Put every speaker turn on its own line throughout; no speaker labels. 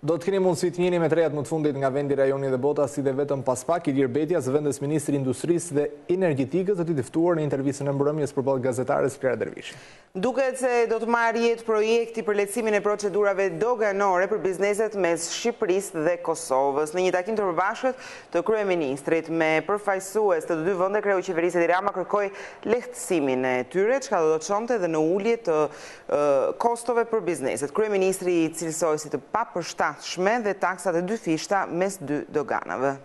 Do të keni mundësi të njiheni me të rejat më të fundit nga vendi, rajoni dhe bota, si dhe vetëm pas pak, Ilir Bejtja, zëvendës ministri i Industrisë dhe Energjitikës, do të jetë i ftuar në intervistën e mbrëmjes përballë gazetares Klera Dervishi.
Duket se do të marrë jetë projekti për lehtësimin e procedurave doganore për bizneset mes Shqipërisë dhe Kosovës. Në një takim të përbashkët të kryeministrit me përfaqësues të të dy vende, kreu i qeverisë Edi Rama kërkoi lehtësimin e tyre, çka do të çonte dhe në ulje të kostove për bizneset. Kryeministri i cilësoi si të papërshtatshme dhe taksat e dyfishta mes dy doganave.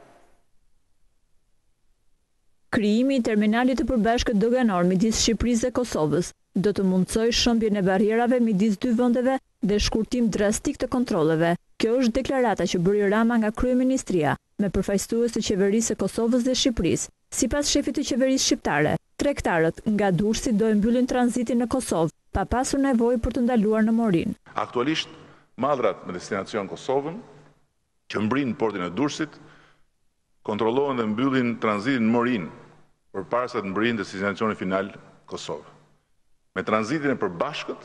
Krijimi i terminalit të përbashkët doganor midis Shqipërisë dhe Kosovës do të mundësojë shembjen e barrierave midis dy vendeve dhe shkurtim drastik të kontrolleve. Kjo është deklarata që bëri Rama nga kryeministria me përfaqësues të qeverisë së Kosovës dhe Shqipërisë. Sipas shefit të qeverisë shqiptare, tregtarët nga Durrësi do e mbyllin tranzitin në Kosovë, pa pasur nevojë për të ndaluar në Morinë.
Aktualisht, mallrat me destinacion Kosovën, që mbrijnë portin e Durrësit, kontrollohen dhe mbyllin tranzitin në Morinë, përpara se të mbrijnë destinacionin final, Kosovë. Me tranzitin e përbashkët,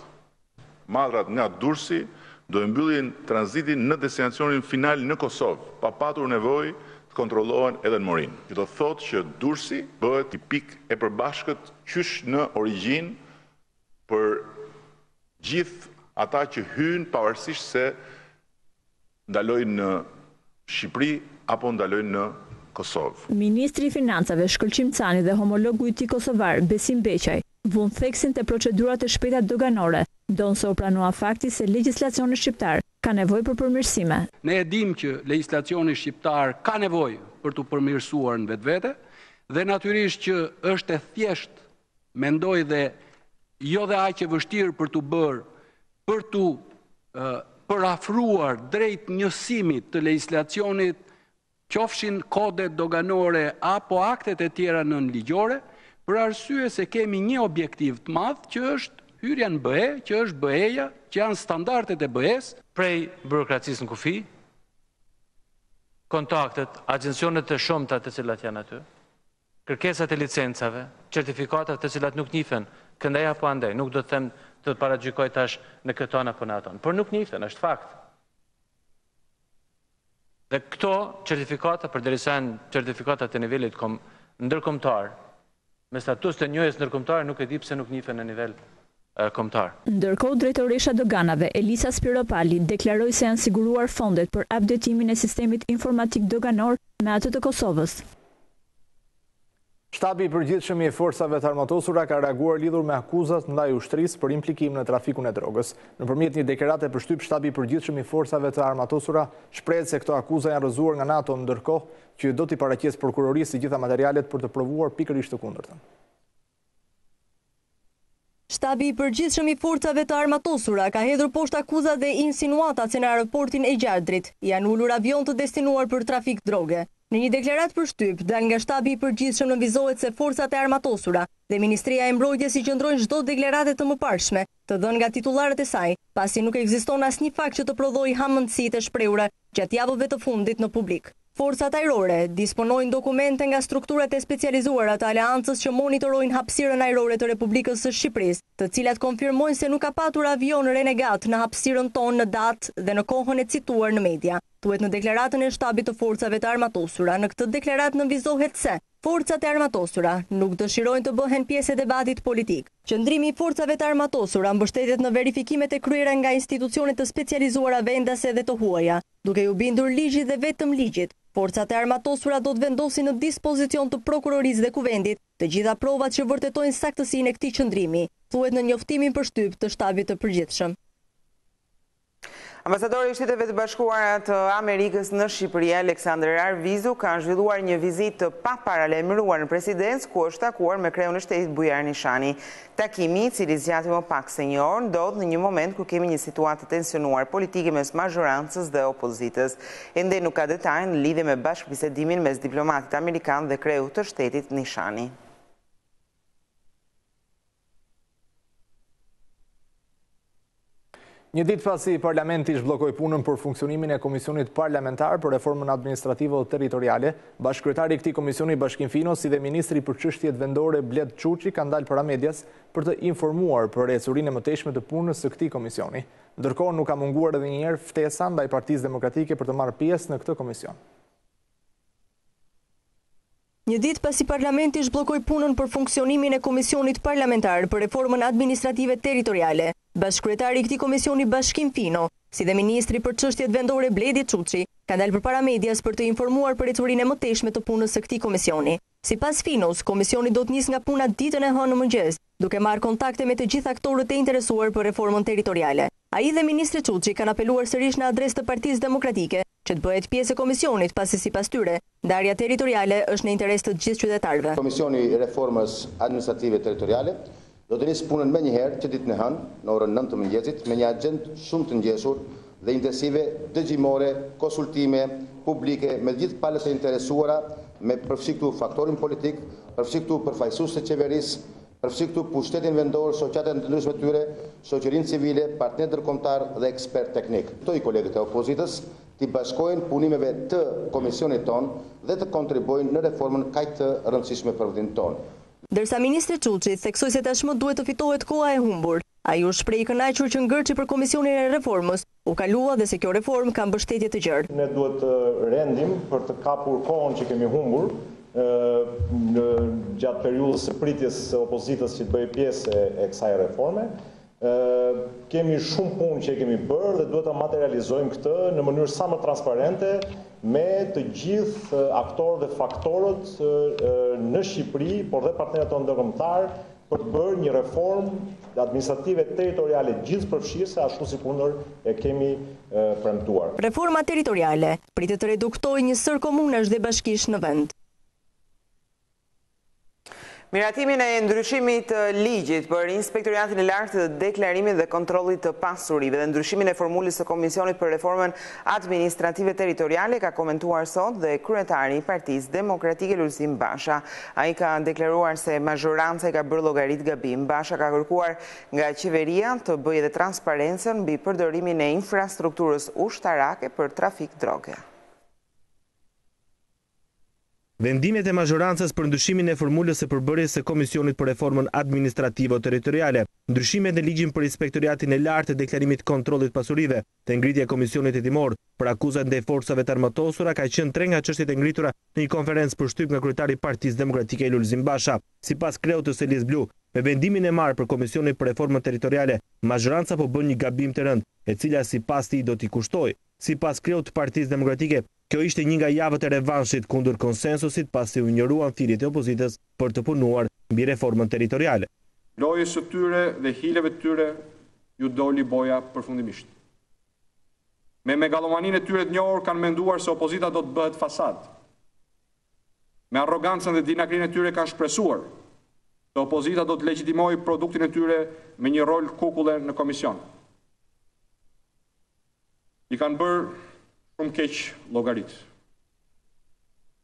mallrat nga Durrësi do e mbyllin tranzitin në destinacionin final në Kosovë, pa patur nevojë të kontrollohen edhe në Morinë. Që do të thotë që Durrësi bëhet një pikë e përbashkët qysh në origjinë për gjithë ata që hyjnë pavarësisht se ndalojnë në Shqipëri apo ndalojnë në Kosovë.
Ministri i Financave, Shkëlqim Cani dhe homologu i tij kosovar, Besim Beqaj, vunë theksin te procedurat e shpejta doganore, ndonëse u pranua fakti se legjislacioni shqiptar ka nevojë për përmirësime.
Ne e dimë që legjislacioni shqiptar ka nevojë për t'u përmirësuar në vetvete dhe natyrisht që është e thjeshtë mendoj dhe jo dhe aq e vështirë për t'u bërë, për t'u përafruar drejt njësimit të legjislacionit, qofshin kodet doganore apo aktet e tjera nënligjore, për arsye se kemi një objektiv të madh që është hyrja në BE, që është BE-ja, që janë standardet e BE-së.
Prej byrokracisë në kufi, kontaktet, agjencionet e shumta të cilat janë aty, kërkesat e licencave, certifikatat të cilat nuk njifen këndej apo andej, nuk do të them të paragjykoj tash në këtë anë apo në atë anë, por nuk njifen, është fakt. Dhe këto certifikata, përderisa janë certifikata të nivelit ndërkombëtar, me status të njohjes ndërkombëtare, nuk e di pse nuk njifen në nivel kombëtar.
Ndërkohë drejtoresha e Doganave, Elisa Spiropali, deklaroi se janë siguruar fondet për abdetimin e sistemit informatik doganor me atë të Kosovës.
Shtabi i Përgjithshëm i Forcave të Armatosura ka reaguar lidhur me akuzat ndaj ushtrisë për implikim në trafikun e drogës. Nëpërmjet një deklarate për shtyp, Shtabi i Përgjithshëm i Forcave të Armatosura shprehet se këto akuza janë rrëzuar nga NATO ndërkohë që do t'i paraqesë prokurorisë të gjitha materialet për të provuar pikërisht të kundërtën.
Shtabi i Përgjithshëm i Forcave të Armatosura ka hedhur poshtë akuzat dhe insinuatat se në aeroportin e Gjadrit janë ulur avionë të destinuar për trafik droge. Në një deklaratë për shtyp, dalë nga Shtabi i Përgjithshëm nënvizohet se Forcat e Armatosura dhe Ministria e Mbrojtjes i qëndrojnë çdo deklarate të mëparshme të dhënë nga titullarët e saj, pasi nuk ekziston asnjë fakt që të prodhojë hamendësitë e shprehura gjatë javëve të fundit në publik. Forcat ajrore disponojnë dokumente nga strukturat e specializuara të Aleancës që monitorojnë hapësirën ajrore të Republikës së Shqipërisë, të cilat konfirmojnë se nuk ka patur avionë renegatë në hapësirën tonë në datë dhe në kohën e cituar në media, thuhet në deklaratën e Shtabit të Forcave të Armatosura. Në këtë deklaratë nënvizohet se. Forcat e Armatosura nuk dëshirojnë të bëhen pjesë e debatit politik. Qëndrimi i Forcave të Armatosura mbështetet në verifikimet e kryera nga institucione të specializuara vendase dhe të huaja. Duke iu bindur ligjit dhe vetëm ligjit, Forcat e Armatosura do të vendosin në dispozicion të Prokurorisë dhe Kuvendit të gjitha provat që vërtetojnë saktësinë e këtij qëndrimi, thuhet në njoftimin për shtyp të Shtabit të Përgjithshëm.
Ambasadori i Shteteve të Bashkuara të Amerikës në Shqipëri, Alexander Arvizu, ka zhvilluar një vizitë të paparalajmëruar në Presidencë, ku është takuar me kreun e shtetit Bujar Nishani. Takimi, i cili zgjati më pak se një orë, ndodh në një moment kur kemi një situatë të tensionuar politike mes mazhorancës dhe opozitës. Ende nuk ka detaje në lidhje me bashkëbisedimin mes diplomatit amerikan dhe kreut të shtetit Nishani.
Një ditë pasi parlamenti zhbllokoi punën për funksionimin e Komisionit Parlamentar për Reformën Administrative dhe Territoriale, bashkëkryetari i këtij komisioni Bashkim Fino si dhe ministri për çështjet vendore Bled Çuçi kanë dalë para medias për të informuar për ecurinë e mëtejshme të punës së këtij komisioni. Ndërkohë nuk ka munguar edhe një herë ftesa ndaj Partisë Demokratike për të marrë pjesë në këtë komision.
Një ditë pasi parlamenti zhbllokoi punën për funksionimin e Komisionit Parlamentar për Reformën Administrative Territoriale, bashkëkryetari i këtij komisioni Bashkim Fino, si dhe ministri për Çështjet Vendore Bledi Çuçi, kanë dalë përpara medias për të informuar për ecurinë e mëtejshme të punës së këtij komisioni. Sipas Finos, komisioni do të nisë nga puna ditën e hënë në mëngjes. duke marrë kontakte me të gjithë aktorët e interesuar për reformën territoriale. Ai dhe ministri Çuçi kanë apeluar sërish në adresë të Partisë Demokratike që të bëhet pjesë e komisionit, pasi sipas tyre, ndarja territoriale është në interes të të gjithë qytetarëve.
Komisioni i Reformës Administrative Territoriale do të nisë punën menjëherë që ditën e hënë, në orën nëntë të mëngjesit, me një agjendë shumë të ngjeshur dhe intensive dëgjimore, konsultime publike me të gjithë palët e interesuara, me përfshi këtu faktorin politik, përfshi këtu përfaqësues të qeverisë, përfshi këtu pushtetin vendor, shoqatat e ndryshme të tyre, shoqërinë civile, partnerë ndërkombëtarë dhe ekspertë teknikë. Ftoj kolegët e opozitës t'i bashkohen punimeve të komisionit tonë dhe të kontribuojnë në reformën kaq të rëndësishme për vendin tonë.
Ndërsa ministri Çuçi theksoi se tashmë duhet të fitohet koha e humbur. Ai u shpreh i kënaqur që ngërçi për Komisionin e Reformës u kalua dhe se kjo reformë ka mbështetje të gjerë.
Ne duhet të rendim për të kapur kohën që kemi humbur gjatë periudhës së pritjes së opozitës që të bëhej pjesë e kësaj reforme. Kemi shumë punë që e kemi bërë dhe duhet ta materializojmë këtë në mënyrë sa më transparente me të gjithë aktorë dhe faktorët në Shqipëri, por dhe partnerët tanë ndërkombëtarë, për të bërë një reformë administrative territoriale gjithëpërfshirëse ashtu sikundër e kemi premtuar.
Reforma territoriale pritet të reduktojë një sërë komunash dhe bashkish në vend.
Miratimin e ndryshimit të Ligjit për Inspektoriatin e Lartë të Deklarimit dhe Kontrollit të Pasurive dhe ndryshimin e formulës së Komisionit për Reformën Administrative Territoriale ka komentuar sot dhe kryetari i Partisë Demokratike Lulzim Basha. Ai ka deklaruar se mazhoranca i ka bërë llogaritë gabim. Basha ka kërkuar nga qeveria të bëjë edhe transparencën mbi përdorimin e infrastrukturës ushtarake për trafik droge.
Vendimet e mazhorancës për ndryshimin e formulës së përbërjes së Komisionit për Reformën Administrativo-Territoriale, ndryshimet në Ligjin për Inspektoriatin e Lartë të Deklarimit Kontrollit Pasurive dhe ngritja e Komisionit Hetimor për akuzat ndaj Forcave të Armatosura ka qenë tre nga çështjet e ngritura në një konferencë për shtyp nga kryetari i Partisë Demokratike Lulzim Basha. Sipas kreut të selisë blu, me vendimin e marrë për Komisionin për Reformën Territoriale, mazhoranca po bën një gabim të rëndë, e cila sipas tij do t'i kushtojë. Sipas kreut të Partisë Demokratike, Kjo ishte një nga javët e revanshit kundër konsensusit pasi u injoruan thirrjet e opozitës për të punuar mbi reformën territoriale.
Lojës së tyre dhe hileve të tyre ju doli boja përfundimisht. Me megalomaninë e tyre të njohur kanë menduar se opozita do të bëhet fasadë. Me arrogancën dhe dinakrinë e tyre kanë shpresuar se opozita do të legjitimojë produktin e tyre me një rol kukulle në komision. I kanë bërë shumë keq llogaritë.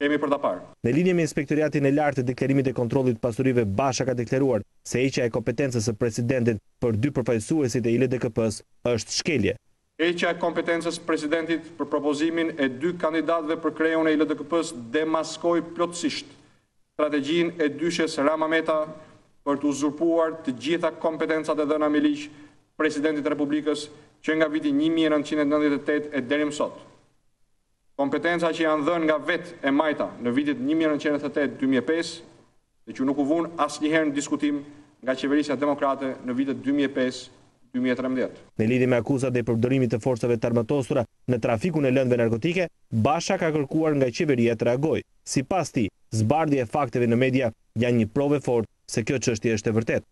Kemi për ta parë.
Në lidhje me Inspektoriatin e Lartë të Deklarimit e Kontrollit të Pasurive Basha ka deklaruar se heqja e kompetencës së presidentit për dy përfaqësuesit e ILDKP-së është shkelje.
Heqja e kompetencës së presidentit për propozimin e dy kandidatëve për kreun e ILDKP-së demaskoi plotësisht strategjinë e dyshes Rama-Meta për të uzurpuar të gjitha kompetencat e dhëna me ligj Presidentit të Republikës që nga viti një mijë e nëntëqind e nëntëdhjetë e tetë e deri më sot. Kompetenca që janë dhënë nga vetë e majta në vitet një mijë e nëntëqind e nëntëdhjetë e tetë, dy mijë e pesë dhe që nuk u vunë asnjëherë në diskutim nga qeverisja demokrate në vitet dy mijë e pesë, dy mijë e trembëdhjetë.
Në lidhje me akuzat e përdorimit të forcave të armatosura në trafikun e lëndëve narkotike, Basha ka kërkuar nga qeveria të reagojë. Sipas tij, zbardhja e fakteve në media janë një provë e fortë se kjo çështje është e vërtetë.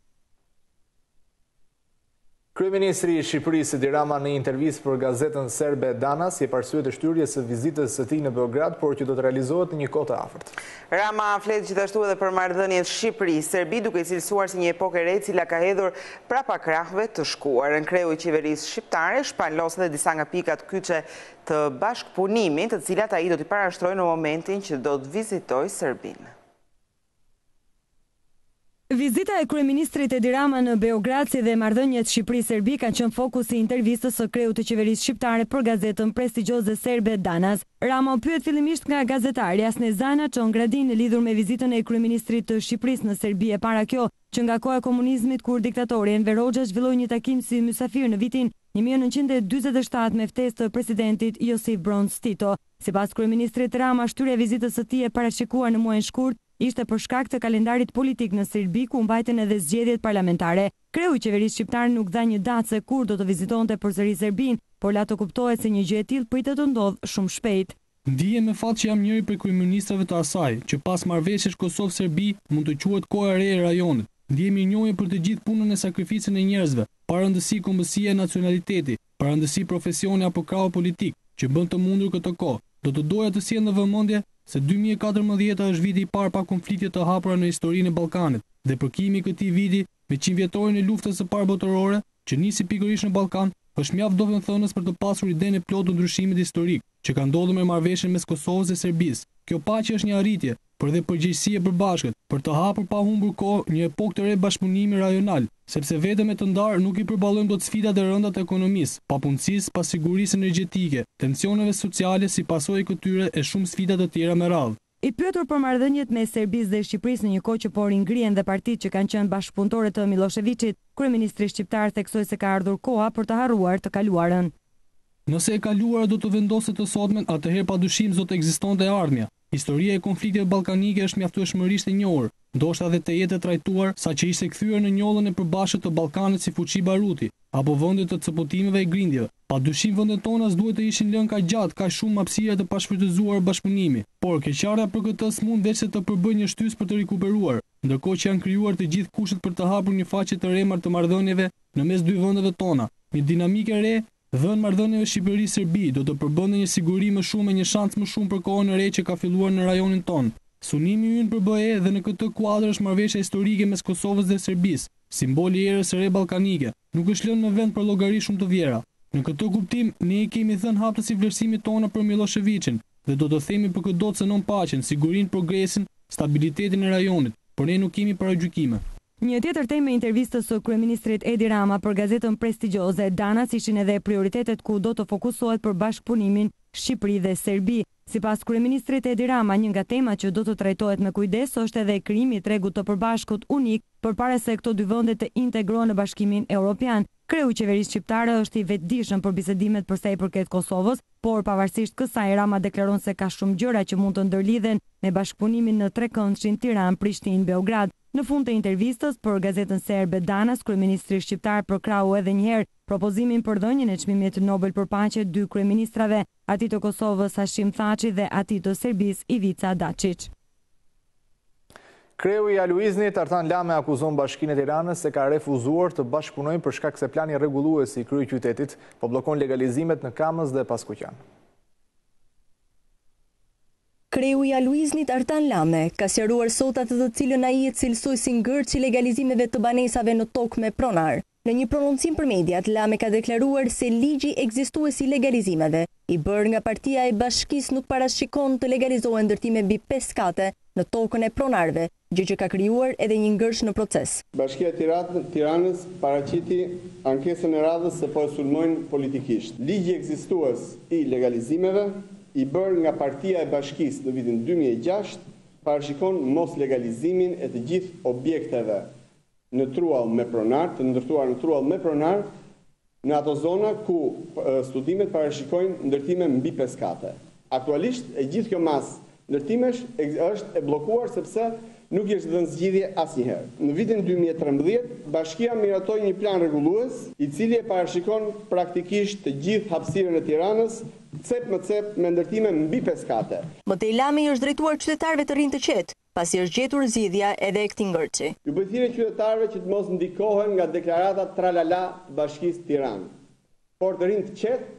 Kryeministri i Shqipërisë, Edi Rama, në një intervistë për gazetën serbe Danas, jep arsyet e shtyrjes së vizitës së tij në Beograd, por që do të realizohet në një kohë të afërt.
Rama flet gjithashtu edhe për marrëdhëniet Shqipëri-Serbi, duke i cilësuar si një epokë e re e cila ka hedhur prapa krahëve të shkuarën. Kreu i qeverisë shqiptare shpalos edhe disa nga pikat kyçe të bashkëpunimit, të cilat ai do t'i parashtrojë në momentin që do të vizitojë Serbinë.
Vizita e kryeministrit Edi Rama në Beograd si dhe marrëdhëniet Shqipëri-Serbi kanë qenë fokus i intervistës së kreut të qeverisë shqiptare për gazetën prestigjioze serbe Danas. Rama u pyet fillimisht nga gazetarja Snezana Çongradin lidhur me vizitën e kryeministrit të Shqipërisë në Serbi e para kjo Që nga koha e komunizmit kur diktatori Enver Hoxha zhvilloi një takim si mysafir në vitin një mijë e nëntëqind e dyzet e shtatë me ftesë të presidentit Josip Bronz Tito. Sipas kryeministrit Rama shtyrja e vizitës së tij e parashikuar në muajin shkurt ishte për shkak të kalendarit politik në Serbi ku u mbajtën edhe zgjedhjet parlamentare. Kreu i qeverisë shqiptare nuk dha një datë se kur do të vizitonte përsëri Serbinë, por la të kuptohet se një gjë e tillë pritet të ndodhë shumë shpejt.
Ndihem me fat që jam njëri prej kryeministrave të asaj, që pas marrëveshjes Kosovë-Serbi, mund të quhet koha e re e rajonit. Ndjej mirënjohje për të gjithë punën e sakrificën e njerëzve, pa rëndësi kombësia e nacionaliteti, pa rëndësi profesioni apo krahu politik, që bënë të mundur këtë kohë. Do të doja të sjell në vëmendje, se dy mijë e katërmbëdhjetë është viti i parë pa konflikte të hapura në historinë e Ballkanit, dhe përkimi i këtij viti, me qind-vjetorin e Luftës së Parë Botërore, që nisi pikërisht në Ballkan, është mjaft domethënës për të pasur idenë e plotë të ndryshimit historik. që ka ndodhur me marrëveshjen mes Kosovës dhe Serbisë. Kjo paqe është një arritje, por dhe përgjegjësi e përbashkët, për të hapur pa humbur kohë një epokë të re bashkëpunimi rajonal, sepse vetëm e të ndarë nuk i përballojmë dot sfidat e rënda të ekonomisë, papunësisë, pasigurisë energjetike, tensioneve sociale si pasojë e këtyre e shumë sfida të tjera me radhë.
I pyetur për marrëdhëniet mes Serbisë dhe Shqipërisë në një kohë që po ringrihen dhe partitë që kanë qenë bashkëpunëtore të Millosheviçit, kryeministri shqiptar theksoi se ka ardhur koha për të harruar të kaluarën.
Nëse e kaluara do të vendoste të sotmen, atëherë padyshim s'do të ekzistonte e ardhmja. Historia e konflikteve ballkanike është mjaftueshmërisht e njohur. ndoshta dhe të jetë e trajtuar saqë ishte kthyer në njollën e përbashkët të Ballkanit si fuçi baruti, apo vende të copëtimeve e grindjeve. Padyshim vendet tona s'duhet të ishin lënë kaq gjatë, kaq shumë hapësira të pashfrytëzuara bashkëpunimi, por keqardha për këtë s'mund veçse të përbëjë një shtysë për të rikuperuar, ndërkohë që janë krijuar të gjithë kushtet për të hapur një faqe të re të marrëdhënieve në mes dy vendeve tona, një dinamikë e re, Dhënë marrëdhënieve Shqipëri-Serbi, do të përbënte një siguri më shumë e një shans më shumë për kohën e re që ka filluar në rajonin tonë. Synimi ynë për BE dhe në këtë kuadër është marrëveshja historike mes Kosovës dhe Serbisë, simbol i erës së re ballkanike, nuk i lënë vend për llogari shumë të vjetra. Në këtë kuptim, ne i kemi thënë haptazi vlerësimet tona për Millosheviçin dhe do t'i themi për këdo cenon paqen, sigurinë, progresin, stabilitetin e rajonit, por ne nuk kemi paragjykime.
Një tjetër temë e intervistës së kryeministrit Edi Rama për gazetën prestigjioze Danas ishin edhe prioritetet ku do të fokusohet për bashkëpunimin Shqipëria dhe Serbia. Sipas kryeministrit Edi Rama, një nga temat që do të trajtohet me kujdes është edhe krijimi i tregut të përbashkët unik përpara se këto dy vende të integrohen në Bashkimin Europian. Kreu i qeverisë shqiptare është i vetëdijshëm për bisedimet për sa i përket Kosovës, por pavarësisht kësaj Rama deklaron se ka shumë gjëra që mund të ndërlidhen me bashkëpunimin në trekëndëshin Tiranë-Prishtinë-Beograd. Në fund të intervistës për gazetën serbe Danas, kryeministri shqiptar përkrahu edhe një herë propozimin për dhënien e çmimit Nobel për paqe dy kryeministrave, atij të Kosovës Hashim Thaçi dhe atij të Serbisë Ivica Daçiç.
Kreu i Aluiznit, Artan Lame akuzon Bashkinë e Tiranës se ka refuzuar të bashkëpunojë për shkak se plani rregullues i kryeqytetit po bllokon legalizimet në Kamëz dhe Paskuqan.
Kreu i Aluiznit, Artan Lame, ka sqaruar sot atë të cilën ai e cilësoi si ngërç i legalizimeve të banesave në tokë me pronarë. Në një prononcim për mediat, Lame ka deklaruar se ligji ekzistues i legalizimeve, i bërë nga partia e bashkisë nuk parashikon të legalizohen ndërtime mbi pesë kate në tokën e pronarëve, gjë që ka krijuar edhe një ngërç në proces.
Bashkia e Tiranës paraqiti ankesën e radhës se po e sulmojnë politikisht. Ligji ekzistues i legalizimeve, i bërë nga partia e bashkisë në vitin dy mijë e gjashtë, parashikon moslegalizimin e të gjithë objekteve në truall me pronarë, të ndërtuar në truall me pronarë në ato zona ku studimet parashikojnë ndërtime mbi pesë kate. Aktualisht, e gjithë kjo masë ndërtimesh është e bllokuar sepse nuk i është dhënë zgjidhje asnjëherë. Në vitin dy mijë e trembëdhjetë, bashkia miratoi një plan rregullues, i cili e parashikon praktikisht të gjithë hapësirën e Tiranës cep më cep me ndërtime mbi pesë kate.
Më tej Lame u është drejtuar qytetarëve të rrinë të qetë. pasi është gjetur zgjidhja edhe e këtij ngërçi.
Ju bëj thirrje qytetarëve që të mos ndikohen nga deklaratat tralala të Bashkisë Tiranë, por të rrinë të qetë,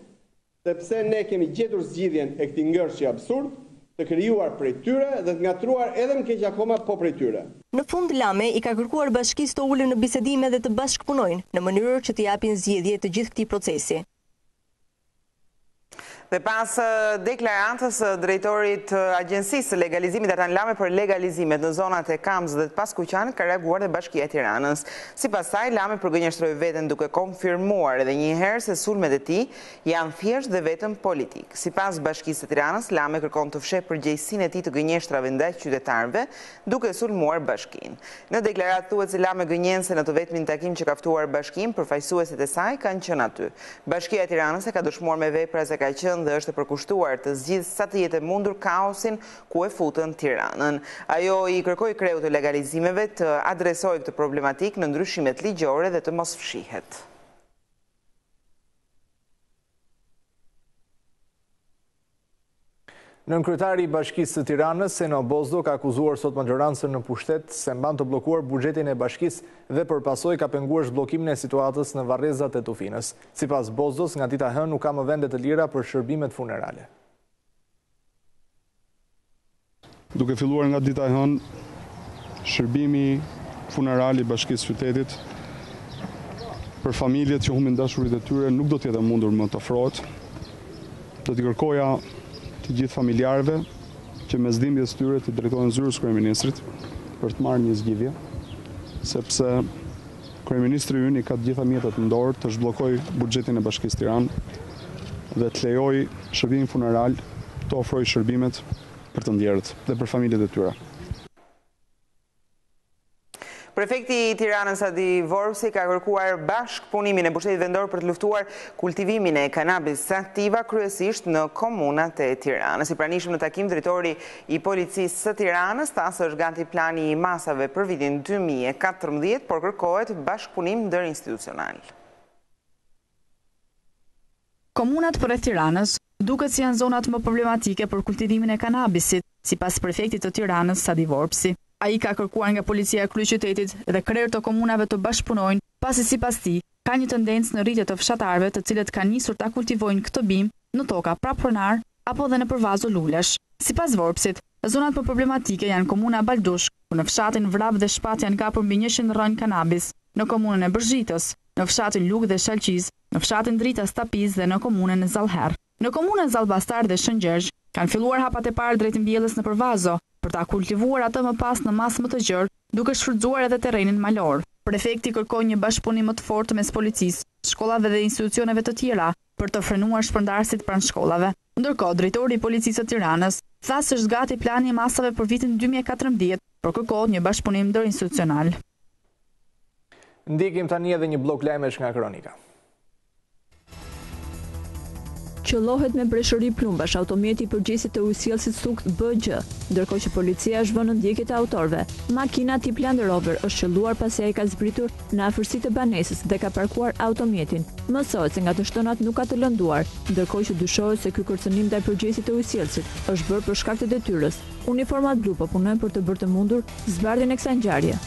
sepse ne kemi gjetur zgjidhjen e këtij ngërçi absurd, të krijuar prej tyre dhe të ngatërruar edhe më keq akoma po prej tyre.
Në fund, Lame i ka kërkuar Bashkisë të ulen në bisedime dhe të bashkëpunojnë, në mënyrë që të japin zgjidhje të gjithë këtij procesi.
Dhe pas deklaratës së drejtorit të Agjencisë së Legalizimit Artan Lame për legalizimet në zonat e Kamzës dhe të Paskuqanit ka reaguar dhe Bashkia e Tiranës. Sipas saj, Lame përgënjeshtroi veten duke konfirmuar edhe një herë se sulmet e tij janë thjesht dhe vetëm politikë. Sipas Bashkisë së Tiranës, Lame kërkon të fshehë përgjegjësinë e tij të gënjeshtrave ndaj qytetarëve duke sulmuar Bashkinë. Në deklaratë thuhet se Lame gënjen se në të vetmin takim që ka ftuar Bashkinë, përfaqësuesit e saj kanë qenë aty. Bashkia e Tiranës e ka dëshmuar me vepra se ka qenë dhe është e përkushtuar të zgjidhë sa të jetë e mundur kaosin ku e futën Tiranën. Ajo i kërkoi kreut të legalizimeve të adresojë këtë problematikë në ndryshimet ligjore dhe të mos fshihet.
Nënkryetari i Bashkisë së Tiranës Enno Bozdo ka akuzuar sot maxhorancën në pushtet se mban të bllokuar buxhetin e bashkisë dhe për pasojë ka penguar zhbllokimin e situatës në varrezat e Tufinës. Sipas Bozdos, nga dita e hënë nuk ka më vende të lira për shërbimet funerale.
Duke filluar nga dita e hënë, shërbimi funeral i bashkisë së qytetit për familjet që humbin të dashurit e tyre nuk do të jetë e mundur më të ofrohet. Do t'i kërkoja të gjithë familjarëve që mes dhimbjes së tyre t'i drejtohen zyrës së kryeministrit për të marrë një zgjidhje, sepse Kryeministri ynë i ka të gjitha mjetet në dorë të zhbllokojë buxhetin e Bashkisë Tiranë dhe të lejojë shërbimin funeral të ofrojë shërbimet për të ndjerët dhe për familjet e tyre.
Prefekti i Tiranës Sadi Vorpsi ka kërkuar bashkëpunimin e pushtetit vendor për të luftuar kultivimin e Cannabis sativa kryesisht në komunat e Tiranës. I pranishëm në takim drejtori i Policisë së Tiranës tha se është gati plani i masave për vitin dy mijë e katërmbëdhjetë, por kërkohet bashkëpunim
ndërinstitucional. Komunat përreth Tiranës duket se janë zonat më problematike për kultivimin e kanabisit, sipas prefektit të Tiranës, Sadi Vorpsi. Ai ka kërkuar nga policia e kryeqytetit dhe krerë të komunave të bashkëpunojnë, pasi sipas tij, Ka një tendencë në rritje të fshatarëve të cilët kanë nisur ta kultivojnë këtë bimë në toka pa pronar apo dhe nëpër vazo lulesh. Sipas Vorpsit, zonat më problematike janë komuna Baldushk, ku në fshatin Vrap dhe Shpat janë kapur mbi njëqind rrënjë kanabis, në komunën e Bërzhitës, në fshatin Lugë dhe Shalqizë, në fshatin Drita Stapizë dhe në komunën Zallherr. Në komunat Zall Bastar dhe Shën Gjergj, kanë filluar hapat e parë drejt mbjelljes nëpër vazo, për ta kultivuar atë më pas në masë më të gjerë, duke shfrytëzuar edhe terrenin malor. Prefekti kërkoi një bashkëpunim më të fortë mes policisë, shkollave dhe institucioneve të tjera, për të frenuar shpërndarësit pranë shkollave. Ndërkohë, drejtori i Policisë së Tiranës, tha se është gati plani i masave për vitin dy mijë e katërmbëdhjetë, por kërkohet një bashkëpunim ndërinstitucional.
Ndjekim tani edhe një bllok lajmesh nga Kronika.
Qëllohet me breshëri plumbash automjeti i përgjegjësit të ujësjellësit Sukth B.Gj., ndërkohë që policia është vënë në ndjekje të autorëve. Makina tip Land Rover është qëlluar pasi ai ka zbritur në afërsi të banesës dhe ka parkuar automjetin. Mësohet se nga të shtënat nuk ka të lënduar, ndërkohë që dyshohet se ky kërcënim ndaj përgjegjësit të ujësjellësit është bërë për shkak të detyrës. Uniformat blu po punojnë për të bërë të mundur zbardhjen e kësaj ngjarje.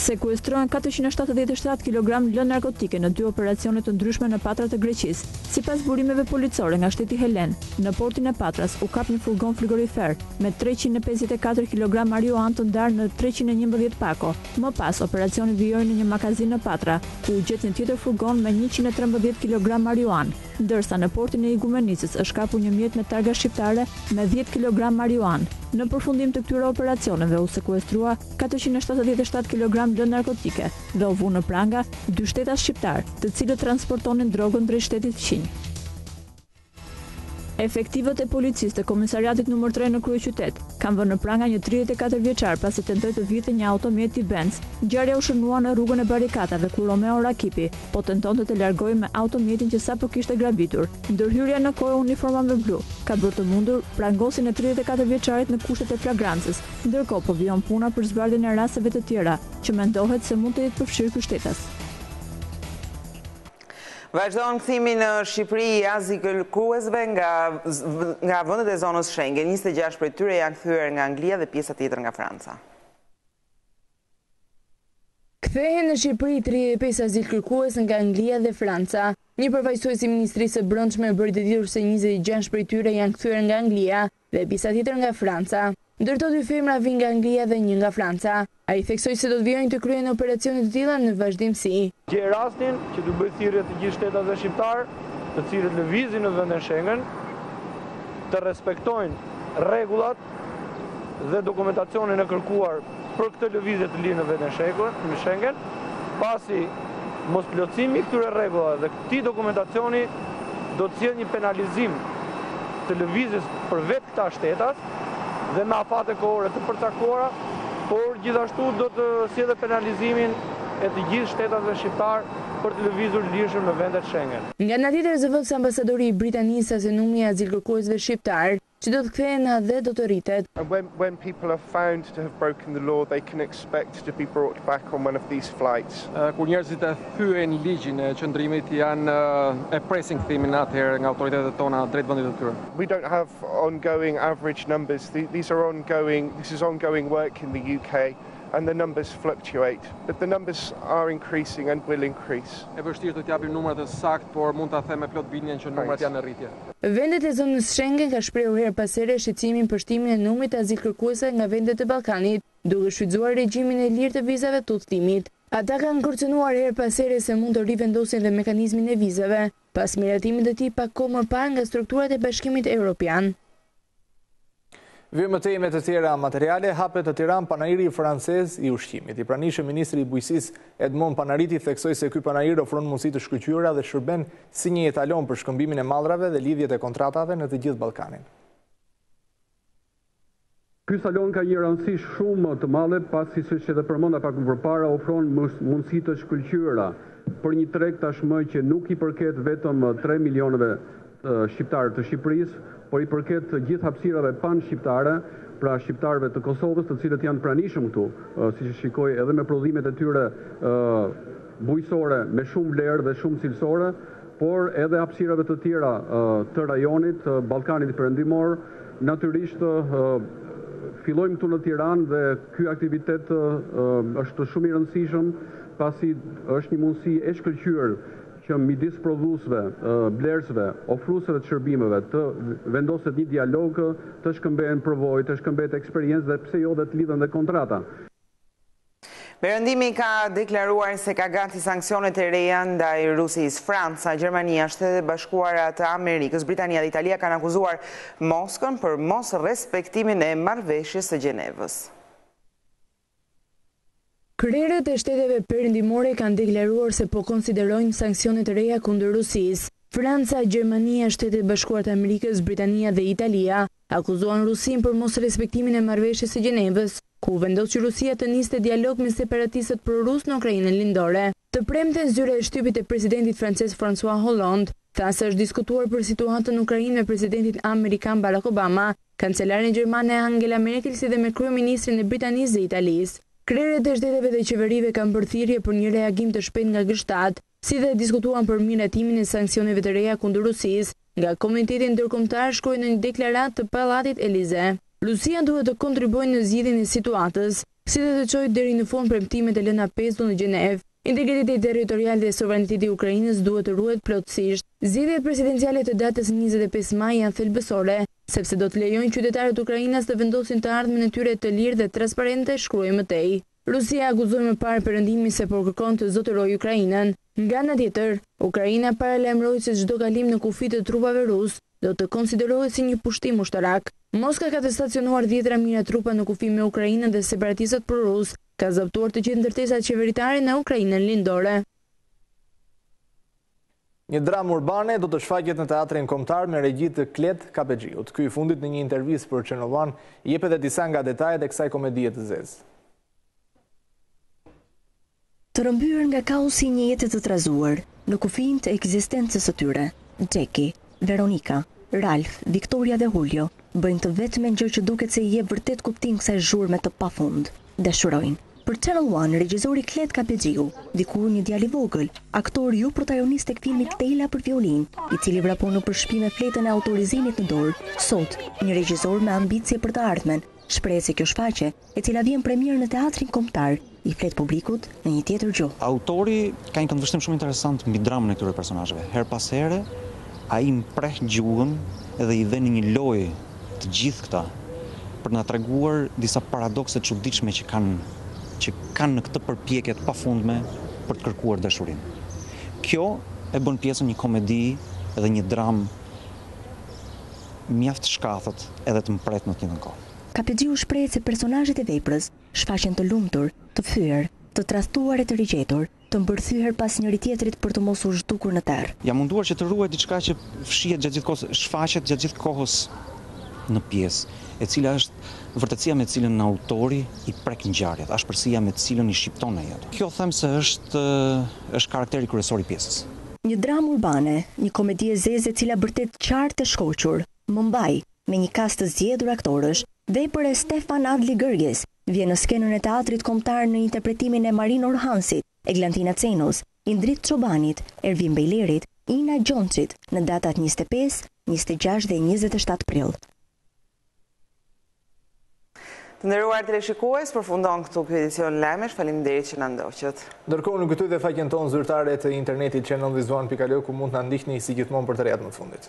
Sekuestrohen katërqind e shtatëdhjetë e shtatë kilogramë lëndë narkotike në dy operacione të ndryshme në Patra të Greqisë. Sipas burimeve policore nga shteti helen, në portin e Patrasë u kap një furgon frigorifer me treqind e pesëdhjetë e katër kilogramë marijuanë të ndarë në treqind e njëmbëdhjetë pako. Më pas, operacioni vijoi në një magazinë në Patra, ku u gjet një tjetër furgon me njëqind e njëzet e tre kilogramë marijuanë. Ndërsa në portin e Igumenicës është kapur një mjet me targa shqiptare me dhjetë kilogramë marijuanë. Në përfundim të këtyre operacioneve u sekuestrua katërqind e shtatëdhjetë e shtatë kilogramë lëndë narkotike dhe u vunë në pranga dy shtetas shqiptarë, të cilët transportonin drogën drejt shtetit fqinj. Efektivët e policisë të Komisariatit numër tre në kryeqytet kanë vënë në pranga një tridhjetë e katër vjeçar pasi tentoi të vidhte një automjet tip Benz. Ngjarja u shënua në rrugën e Barrikatave ku Romeo Rakipi, po tentonte të largohej me automjetin që sapo kishte grabitur. Ndërhyrja në kohë e uniformave blu, ka bërë të mundur prangosjen e tridhjetë e katër vjeçarit në kushtet e flagrancës, ndërkohë po vijon puna për zbardhjen e rasteve të tjera, që mendohet se mund të jetë përfshirë ky
shtetas. Vazhdon kthimi në Shqipëri i azilkërkuesve nga vendet e zonës Schengen. 26 prej tyre janë kthyer nga Anglia dhe pjesa tjetër nga Franca.
Kthehen në Shqipëri tridhjetë e pesë azilkërkues nga Anglia dhe Franca. Një përfaqësues i Ministrisë së Brendshme bëri të ditur se njëzet e gjashtë prej tyre janë kthyer nga Anglia dhe pjesa tjetër nga Franca. Ndër to dy femra vijnë nga Anglia dhe një nga Franca. Ai theksoi se do të vijojnë të kryejnë operacione të tilla në vazhdimësi.
Gjej rastin që t'u bëj thirrje të gjithë shtetasve shqiptarë, të cilët lëvizin në vende Shengen, të respektojnë rregullat dhe dokumentacionin e kërkuar për këtë lëvizje të lirë në vendet Shengen, pasi mosplotësimi i këtyre rregullave dhe këtij dokumentacioni do të sjellë një penalizim të lëvizjes për vetë këta shtetas dhe me afate kohore të përcaktuara, por gjithashtu do të sjellë penalizimin e të gjithë shtetasve shqiptarë për të lëvizur lirshëm në vendet Shengen.
Nga ana tjetër zëvendës ambasadori i Britanisë tha se numri i azilkërkuesve shqiptarë, Që do të kthehen në atdhe do të rritet.
When people are found to have broken the law they can expect to be brought back on one of these flights.
Kur njerëzit e thyejnë ligjin e qëndrimit janë e presin kthimin atëherë nga autoritetet tona drejt vendit të tyre.
We don't have ongoing average numbers these are ongoing this is ongoing work in the UK and the numbers fluctuate but the numbers are increasing and will increase.
E vështirë të japim numrat e saktë por mund ta them me plot bindjen që numrat janë në rritje.
Vendet e zonës Shengen kanë shprehur herë pas here shqetësimin për shtimin e numrit të azilkërkuesve nga vendet e Ballkanit, duke shfrytëzuar regjimin e lirë të vizave të udhëtimit. Ata kanë kërcënuar herë pas here se mund të rivendosin dhe mekanizmin e vizave, pas miratimit të tij pak kohë më parë nga strukturat e Bashkimit Evropian.
Vijmë më tej me të tjera materiale, hapet në Tiranë panairi francez i ushqimit. I pranishëm ministri i Bujqësisë Edmond Panariti theksoi se ky panair ofron mundësi të shkëlqyera dhe shërben si një etalon për shkëmbimin e mallrave dhe lidhjen e kontratave në të gjithë Ballkanin.
Ky salon ka një rëndësi shumë të madhe, pasi siç edhe përmenda pak më përpara, ofron mundësi të shkëlqyera për një treg tashmë që nuk i përket vetëm tre milionëve shqiptarë të Shqipërisë, por i përket gjithë hapësirave pan-shqiptare, pra shqiptarëve të Kosovës të cilët janë pranishëm këtu, siç e shikoj edhe me prodhimet e tyre bujqësore me shumë vlerë dhe shumë cilësore, por edhe hapësirave të tjera të rajonit, të Ballkanit Perëndimor. Natyrisht fillojmë këtu në Tiranë dhe ky aktivitet është shumë i rëndësishëm pasi është një mundësi e shkëlqyer që midis prodhuesve, blerësve, ofruesve të shërbimeve të vendoset një dialog, të shkëmbehen përvojë, të shkëmbehet eksperiencë dhe pse jo dhe të lidhen dhe kontrata.
Perëndimi ka deklaruar se ka gati sanksionet e reja ndaj Rusisë. Franca, Gjermania, Shtetet e Bashkuara të Amerikës, Britania dhe Italia kanë akuzuar Moskën për mos respektimin e Marrëveshjes së Gjenevës.
Krerët e shteteve perëndimore kanë deklaruar se po konsiderojnë sanksione të reja kundër Rusisë. Franca, Gjermania, Shtetet e Bashkuara të Amerikës, Britania dhe Italia akuzuan Rusinë për mosrespektimin e Marrëveshjes së Gjenevës, ku u vendos që Rusia të niste dialog me separatistët pro-rusë në Ukrainën lindore. Të premten zyra e shtypit e presidentit francez François Hollande tha se është diskutuar për situatën në Ukrainë me presidentin amerikan Barack Obama, kancelaren gjermane Angela Merkel si dhe me kryeministrin e Britanisë dhe Italisë. Krerët e shteteve dhe qeverive kanë bërë thirrje për një reagim të shpejtë nga G-shtatë, si dhe diskutuan për miratimin e sanksioneve të reja kundër Rusisë nga komuniteti ndërkombëtar, shkroi në një deklaratë të Pallatit Elysee. Rusia duhet të kontribuojë në zgjidhjen e situatës, si dhe të çojë deri në fund premtimet e lëna pesë në Gjenevë. Integriteti territorial dhe sovraniteti i Ukrainës duhet të ruhet plotësisht. Zgjedhjet presidenciale të datës njëzet e pesë maj janë thelbësore, sepse do të lejojnë qytetarët ukrainas të vendosin të ardhmen e tyre të lirë dhe transparente, shkruhej më tej. Rusia akuzoi më parë Perëndimin se po kërkon të zotërojë Ukrainën. Nga ana tjetër, Ukraina paralajmëroi se çdo kalim në kufi të trupave ruse do të konsiderohet si një pushtim ushtarak. Moska ka të stacionuar dhjetëra mijëra trupa në kufi me Ukrainën dhe separatistët pro-rusë, ka zaptuar të gjithë ndërtesat qeveritare në Ukrainën lindore.
Një dramë urbane do të shfaqet në Teatrin Kombëtar me regji të Klet Kapexhiut. Ky i fundit në një intervistë për Channel One jep edhe disa nga detajet e kësaj komedie të zezë.
Të rrëmbyer nga kaosi i një jete të trazuar, në kufij të ekzistencës së tyre, Xheki, Veronika, Ralf, Viktoria dhe Hulio bëjnë të vetmen gjë që duket se i jep vërtet kuptim kësaj zhurme të pafund, dashurojnë. Për Channel One, regjizori Klet Kapexhiu, dikur një djalë i vogël, aktor jo protagonist tek filmi Tela për violinë, i cili vrapon nëpër shpi me fletën e autorizimit në dorë, sot, një regjizor me ambicie për të ardhmen, shprehet se kjo shfaqe, e cila vjen premierë në Teatrin Kombëtar, i flet publikut në një tjetër gjuhë.
Autori ka një këndvështrim shumë interesant mbi dramën e këtyre personazheve. Herë pas here, ai mpreh gjuhën dhe i vë në një lojë të gjithë këta, për të na treguar disa paradokse të çuditshme që kanë që kanë në këtë përpjekje të pafundme për të kërkuar dashurinë. Kjo e bën pjesën një komedi dhe një dramë mjaft të shkathët edhe të mprehtë në të njëjtën kohë.
Kapexhiu shprehet se personazhet e veprës shfaqen të lumtur, të fyer, të tradhtuar e të rigjetur, të mbërthyer pas njëri-tjetrit për të mos u zhdukur në terr.
Jam munduar që të ruaj diçka që fshihet, shfaqet gjatë gjithë kohës në pjesë, e cila është vërtetësia me të cilën autori i prek ngjarjet, ashpërsia me të cilën i shqipton ajo. Kjo them se është është karakteri kryesor i pjesës.
Një dramë urbane, një komedi e zezë e cila bërtet qartë e shkoqur, më mbaj, me një kast të zgjedhur aktorësh, vepër e Stephen Adly Guirgis, vjen në skenën e Teatrit Kombëtar në interpretimin e Marin Orhanasit, Eglantina Cenomerit, Indrit Çobanit, Ervin Bejlerit, Ina Gjonçit, në datat njëzet e pesë, njëzet e gjashtë dhe njëzet e
shtatë prill. Të nderuar teleshikues, përfundon këtu ky edicion lajmesh. Faleminderit që na ndoqët.
Ndërkohë keni këtu dhe faqen tonë zyrtare të internetit channelvizuan.al ku mund të na ndiqni si gjithmonë për të rejat më të fundit.